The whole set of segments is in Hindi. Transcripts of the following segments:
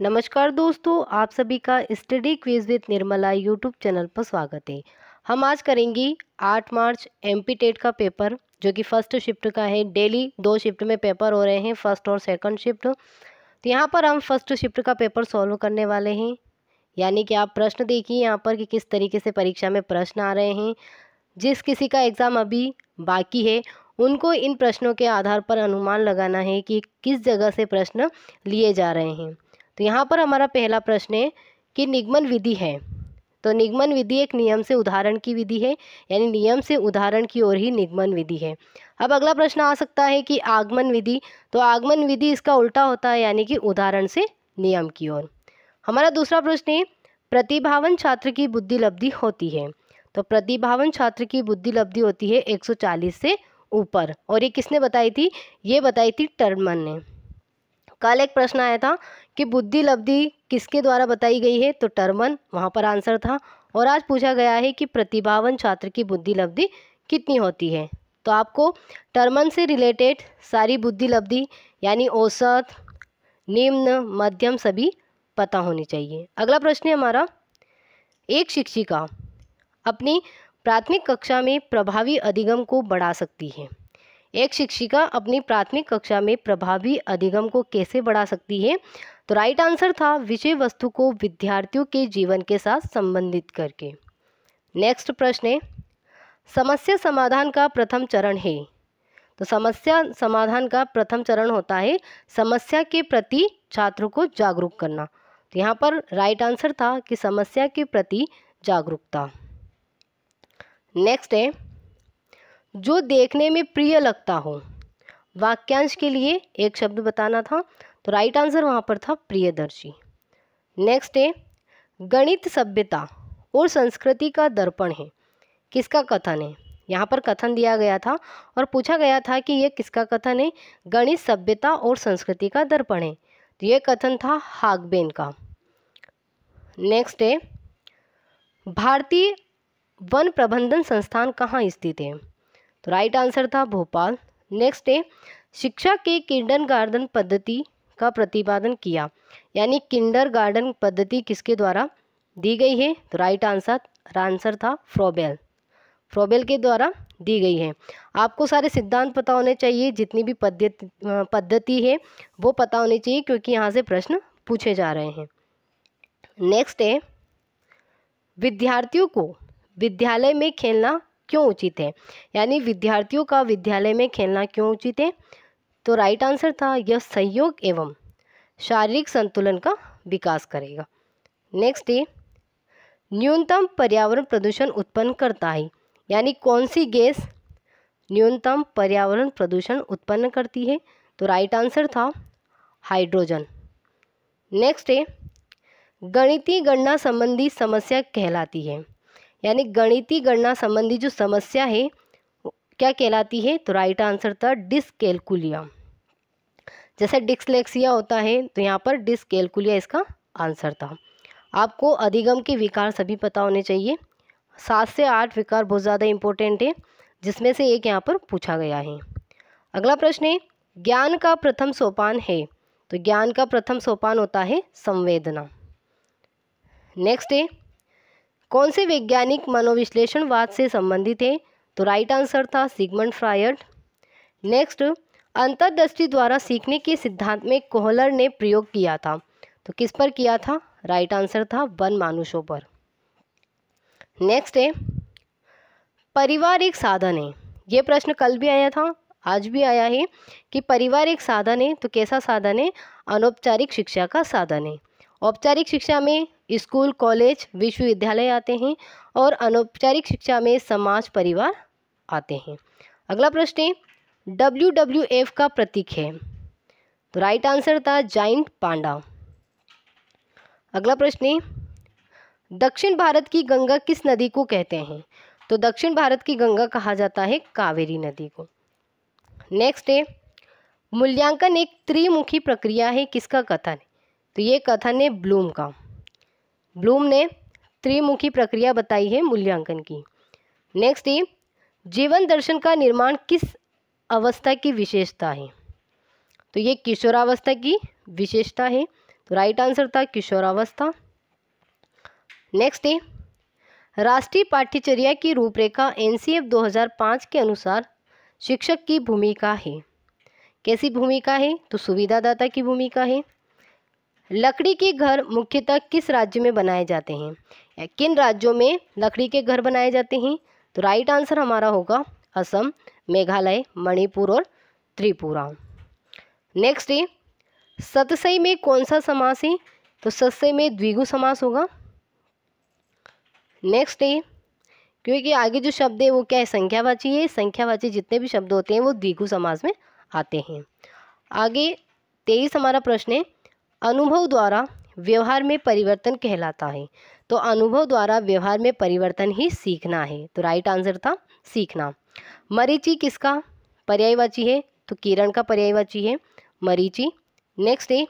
नमस्कार दोस्तों, आप सभी का study quiz with Nirmala YouTube channel पर स्वागत है। हम आज करेंगे 8 मार्च एमपी टेट का पेपर, जो कि फ़र्स्ट शिफ्ट का है। डेली दो शिफ्ट में पेपर हो रहे हैं, फ़र्स्ट और सेकंड शिफ्ट। तो यहाँ पर हम फ़र्स्ट शिफ्ट का पेपर सॉल्व करने वाले हैं। यानी कि आप प्रश्न देखिए यहाँ पर कि किस तरीके से परीक्षा में प्रश्न आ रहे हैं। जिस किसी का एग्ज़ाम अभी बाकी है, उनको इन प्रश्नों के आधार पर अनुमान लगाना है कि किस जगह से प्रश्न लिए जा रहे हैं। तो यहाँ पर हमारा पहला प्रश्न है कि निगमन विधि है। तो निगमन विधि एक नियम से उदाहरण की विधि है, यानी नियम से उदाहरण की ओर ही निगमन विधि है। अब अगला प्रश्न आ सकता है कि आगमन विधि तो आगमन विधि इसका उल्टा होता है, यानी कि उदाहरण से नियम की ओर। हमारा दूसरा प्रश्न है, प्रतिभावन छात्र की बुद्धि लब्धि होती है। तो प्रतिभावन छात्र की बुद्धि लब्धि होती है 140 से ऊपर, और ये किसने बताई थी? ये बताई थी टर्मन ने। कल एक प्रश्न आया था कि बुद्धि लब्धि किसके द्वारा बताई गई है? तो टर्मन वहाँ पर आंसर था। और आज पूछा गया है कि प्रतिभावन छात्र की बुद्धि लब्धि कितनी होती है? तो आपको टर्मन से रिलेटेड सारी बुद्धि लब्धि, यानी औसत, निम्न, मध्यम, सभी पता होनी चाहिए। अगला प्रश्न है हमारा, एक शिक्षिका अपनी प्राथमिक कक्षा में प्रभावी अधिगम को बढ़ा सकती है। एक शिक्षिका अपनी प्राथमिक कक्षा में प्रभावी अधिगम को कैसे बढ़ा सकती है? तो राइट आंसर था विषय वस्तु को विद्यार्थियों के जीवन के साथ संबंधित करके। नेक्स्ट प्रश्न है, समस्या समाधान का प्रथम चरण है। तो समस्या समाधान का प्रथम चरण होता है समस्या के प्रति छात्रों को जागरूक करना। तो यहाँ पर राइट आंसर था कि समस्या के प्रति जागरूकता। नेक्स्ट है जो देखने में प्रिय लगता हो। वाक्यांश के लिए एक शब्द बताना था तो राइट आंसर वहाँ पर था प्रियदर्शी। नेक्स्ट है, गणित सभ्यता और संस्कृति का दर्पण है। किसका कथन है? यहाँ पर कथन दिया गया था और पूछा गया था कि ये किसका कथन है? गणित सभ्यता और संस्कृति का दर्पण है। तो ये कथन था हागबेन का। नेक्स्ट है, भारतीय वन प्रबंधन संस्थान कहाँ स्थित है? तो राइट आंसर था भोपाल। नेक्स्ट है, शिक्षा के किंडन गार्डन पद्धति का प्रतिपादन किया। यानी किंडर गार्डन पद्धति किसके द्वारा दी गई है? तो राइट आंसर आंसर था फ्रोबेल फ्रोबेल के द्वारा दी गई है। आपको सारे सिद्धांत पता होने चाहिए, जितनी भी पद्धति पद्धति है, वो पता होनी चाहिए, क्योंकि यहाँ से प्रश्न पूछे जा रहे हैं। नेक्स्ट है, विद्यार्थियों को विद्यालय में खेलना क्यों उचित है? यानी विद्यार्थियों का विद्यालय में खेलना क्यों उचित है? तो राइट आंसर था यह सहयोग एवं शारीरिक संतुलन का विकास करेगा। नेक्स्ट है, न्यूनतम पर्यावरण प्रदूषण उत्पन्न करता है। यानी कौन सी गैस न्यूनतम पर्यावरण प्रदूषण उत्पन्न करती है? तो राइट आंसर था हाइड्रोजन। नेक्स्ट है, गणितीय गणना संबंधी समस्या कहलाती है। यानी गणितीय गणना संबंधी जो समस्या है, क्या कहलाती है? तो राइट आंसर था डिसकेलकुलिया जैसे डिस्लेक्सिया होता है तो यहाँ पर डिसकैलकुलिया इसका आंसर था। आपको अधिगम के विकार सभी पता होने चाहिए। सात से आठ विकार बहुत ज़्यादा इंपॉर्टेंट है, जिसमें से एक यहाँ पर पूछा गया है। अगला प्रश्न है, ज्ञान का प्रथम सोपान है तो ज्ञान का प्रथम सोपान होता है संवेदना। नेक्स्ट है कौन से वैज्ञानिक मनोविश्लेषणवाद से संबंधित है? तो राइट आंसर था सिगमंड फ्रायड। नेक्स्ट अंतर्दृष्टि द्वारा सीखने के सिद्धांत में कोहलर ने प्रयोग किया था। तो किस पर किया था? राइट आंसर था वन मानुषों पर। नेक्स्ट है, परिवार एक साधन है। ये प्रश्न कल भी आया था, आज भी आया है कि परिवार एक साधन है तो कैसा साधन है? अनौपचारिक शिक्षा का साधन है। औपचारिक शिक्षा में स्कूल, कॉलेज, विश्वविद्यालय आते हैं और अनौपचारिक शिक्षा में समाज, परिवार आते हैं। अगला प्रश्न है डब्ल्यू डब्ल्यू एफ़ का प्रतीक है। तो राइट आंसर था जाइंट पांडा अगला प्रश्न है, दक्षिण भारत की गंगा किस नदी को कहते हैं? तो दक्षिण भारत की गंगा कहा जाता है कावेरी नदी को। नेक्स्ट है, मूल्यांकन एक त्रिमुखी प्रक्रिया है, किसका कथन? तो ये कथन है ब्लूम का। ब्लूम ने त्रिमुखी प्रक्रिया बताई है मूल्यांकन की। नेक्स्ट है जीवन दर्शन का निर्माण किस अवस्था की विशेषता है? तो ये किशोरावस्था की विशेषता है। तो राइट आंसर था किशोरावस्था। नेक्स्ट है राष्ट्रीय पाठ्यचर्या की रूपरेखा एनसीएफ 2005 के अनुसार शिक्षक की भूमिका है। कैसी भूमिका है? तो सुविधादाता की भूमिका है। लकड़ी के घर मुख्यतः किस राज्य में बनाए जाते हैं? किन राज्यों में लकड़ी के घर बनाए जाते हैं? तो राइट आंसर हमारा होगा असम, मेघालय, मणिपुर और त्रिपुरा। नेक्स्ट है, सतसई में कौन सा समास है? तो सतसई में द्विगु समास होगा। नेक्स्ट है, क्योंकि आगे जो शब्द है वो क्या है? संख्यावाची है। संख्यावाची जितने भी शब्द होते हैं वो द्विगु समास में आते हैं। आगे तेईस हमारा प्रश्न है अनुभव द्वारा व्यवहार में परिवर्तन कहलाता है। तो अनुभव द्वारा व्यवहार में परिवर्तन ही सीखना है। तो राइट आंसर था सीखना। मरीची किसका पर्यायवाची है? तो किरण का पर्यायवाची है। मरीची। नेक्स्ट है।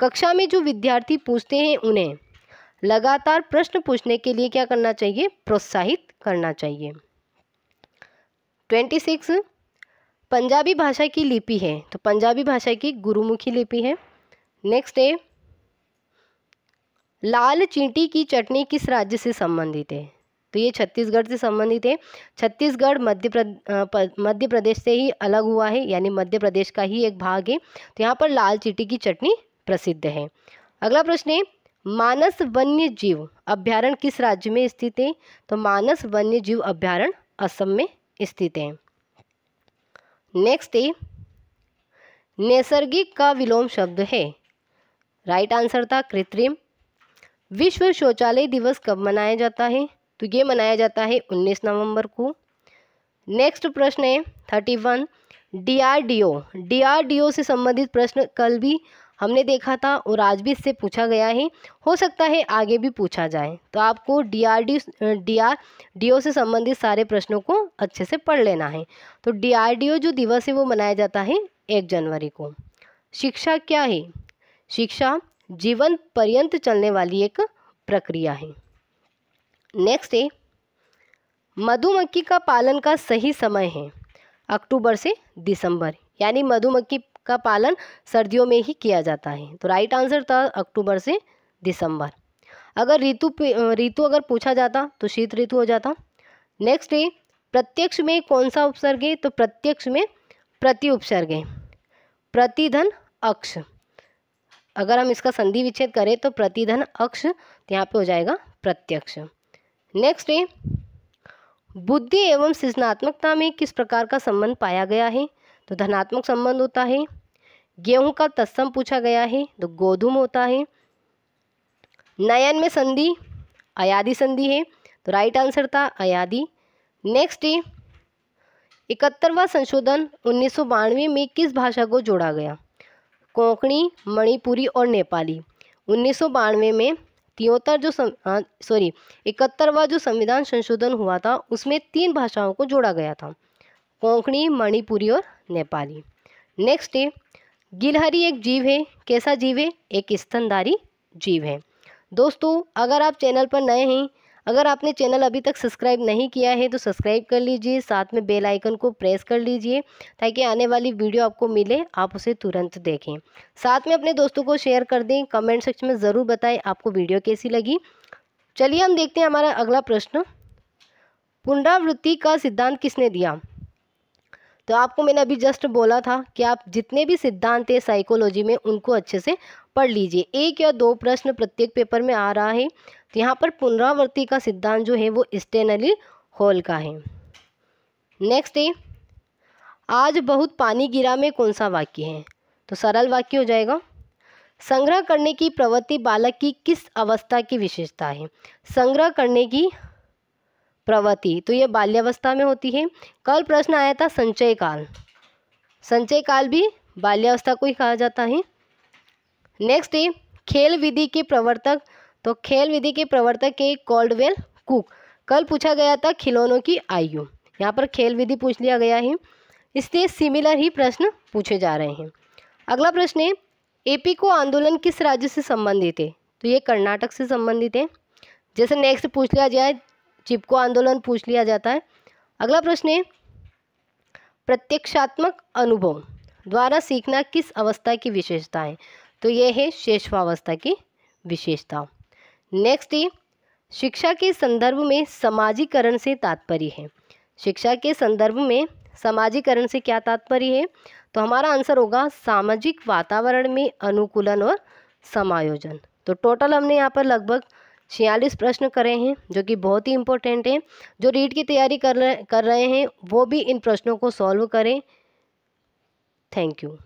कक्षा में जो विद्यार्थी पूछते हैं उन्हें लगातार प्रश्न पूछने के लिए क्या करना चाहिए? प्रोत्साहित करना चाहिए। ट्वेंटी सिक्स पंजाबी भाषा की लिपि है। तो पंजाबी भाषा की गुरुमुखी लिपि है। नेक्स्ट है, लाल चींटी की चटनी किस राज्य से संबंधित है? तो ये छत्तीसगढ़ से संबंधित है। छत्तीसगढ़ मध्य प्रदेश मध्य प्रदेश से ही अलग हुआ है, यानी मध्य प्रदेश का ही एक भाग है। तो यहाँ पर लाल चींटी की चटनी प्रसिद्ध है। अगला प्रश्न है, मानस वन्य जीव अभ्यारण किस राज्य में स्थित है? तो मानस वन्य जीव अभ्यारण असम में स्थित है। नेक्स्ट है, नैसर्गिक का विलोम शब्द है। राइट आंसर था कृत्रिम। विश्व शौचालय दिवस कब मनाया जाता है? तो ये मनाया जाता है 19 नवंबर को। नेक्स्ट प्रश्न है, थर्टी वन, डीआरडीओ। डीआरडीओ से संबंधित प्रश्न कल भी हमने देखा था और आज भी इससे पूछा गया है। हो सकता है आगे भी पूछा जाए। तो आपको D R D D R D O से संबंधित सारे प्रश्नों को अच्छे से पढ़ लेना है। तो डी आर डी ओ जो दिवस है वो मनाया जाता है एक जनवरी को। शिक्षा क्या है? शिक्षा जीवन पर्यंत चलने वाली एक प्रक्रिया है। नेक्स्ट है, मधुमक्खी का पालन का सही समय है, अक्टूबर से दिसंबर, यानी मधुमक्खी का पालन सर्दियों में ही किया जाता है। तो राइट आंसर था अक्टूबर से दिसंबर। अगर ऋतु ऋतु अगर पूछा जाता तो शीत ऋतु हो जाता। नेक्स्ट है, प्रत्यक्ष में कौन सा उपसर्ग है? तो प्रत्यक्ष में प्रति उपसर्ग है, प्रतिधन अक्ष। अगर हम इसका संधि विच्छेद करें तो प्रतिधन अक्ष यहाँ पे हो जाएगा प्रत्यक्ष। नेक्स्ट है, बुद्धि एवं सृजनात्मकता में किस प्रकार का संबंध पाया गया है? तो धनात्मक संबंध होता है, गेहूँ का तत्सम पूछा गया है तो गोधूम होता है। नयन में संधि अयादि संधि है तो राइट आंसर था अयादि नेक्स्ट है, इकहत्तरवा संशोधन उन्नीस सौ बानवे में किस भाषा को जोड़ा गया? कोंकणी, मणिपुरी और नेपाली। उन्नीस सौ बानवे में तिहत्तर जो सॉरी इकहत्तरवा जो संविधान संशोधन हुआ था, उसमें तीन भाषाओं को जोड़ा गया था, कोंकणी, मणिपुरी और नेपाली। नेक्स्ट है, गिलहरी एक जीव है, कैसा जीव है? एक स्तनधारी जीव है। दोस्तों, अगर आप चैनल पर नए हैं अगर आपने चैनल अभी तक सब्सक्राइब नहीं किया है तो सब्सक्राइब कर लीजिए, साथ में बेल आइकन को प्रेस कर लीजिए, ताकि आने वाली वीडियो आपको मिले, आप उसे तुरंत देखें। साथ में अपने दोस्तों को शेयर कर दें, कमेंट सेक्शन में ज़रूर बताएँ, आपको वीडियो कैसी लगी। चलिए हम देखते हैं हमारा अगला प्रश्न। पुनरावृत्ति का सिद्धांत किसने दिया? तो आपको मैंने अभी जस्ट बोला था कि आप जितने भी सिद्धांत है साइकोलॉजी में, उनको अच्छे से पढ़ लीजिए। एक या दो प्रश्न प्रत्येक पेपर में आ रहा है। तो यहाँ पर पुनरावृत्ति का सिद्धांत जो है वो स्टेनली हॉल का है। नेक्स्ट है, आज बहुत पानी गिरा में कौन सा वाक्य है? तो सरल वाक्य हो जाएगा। संग्रह करने की प्रवृत्ति बालक की किस अवस्था की विशेषता है? संग्रह करने की प्रवृत्ति। तो ये बाल्यावस्था में होती है। कल प्रश्न आया था संचय काल संचय काल भी बाल्यावस्था को ही कहा जाता है। नेक्स्ट है खेल विधि के प्रवर्तक तो खेल विधि के प्रवर्तक के कॉल्डवेल कुक कल पूछा गया था खिलौनों की आयु। यहाँ पर खेल विधि पूछ लिया गया है। इसलिए सिमिलर ही प्रश्न पूछे जा रहे हैं। अगला प्रश्न है एपी को आंदोलन किस राज्य से संबंधित है? तो ये कर्नाटक से संबंधित है। जैसे नेक्स्ट पूछ लिया जाए, चिपको आंदोलन पूछ लिया जाता है। अगला प्रश्न है, प्रत्यक्षात्मक अनुभव द्वारा सीखना किस अवस्था की विशेषता है? तो ये है शेषवावस्था की विशेषता। नेक्स्ट है शिक्षा के संदर्भ में समाजीकरण से तात्पर्य है। शिक्षा के संदर्भ में समाजीकरण से क्या तात्पर्य है? तो हमारा आंसर होगा सामाजिक वातावरण में अनुकूलन और समायोजन। तो टोटल हमने यहाँ पर लगभग छियालीस प्रश्न करे हैं, जो कि बहुत ही इंपॉर्टेंट हैं। जो रीड की तैयारी कर रहे कर रहे हैं, वो भी इन प्रश्नों को सॉल्व करें। Thank you